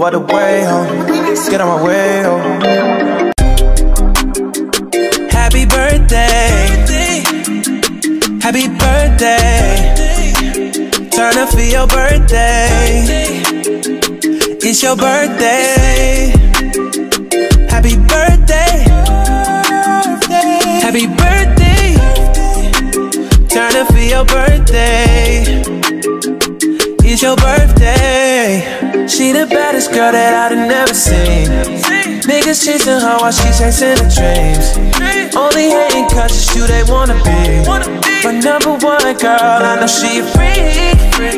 Out the way, ho. Get on my way, ho. Happy birthday. Happy birthday. Turn up for your birthday. It's your birthday. Happy birthday. Happy birthday. It's your birthday. She the baddest girl that I've never seen. Niggas chasing her while she chasing the dreams. Only hating cause it's you they wanna be. My number one girl, I know she a freak.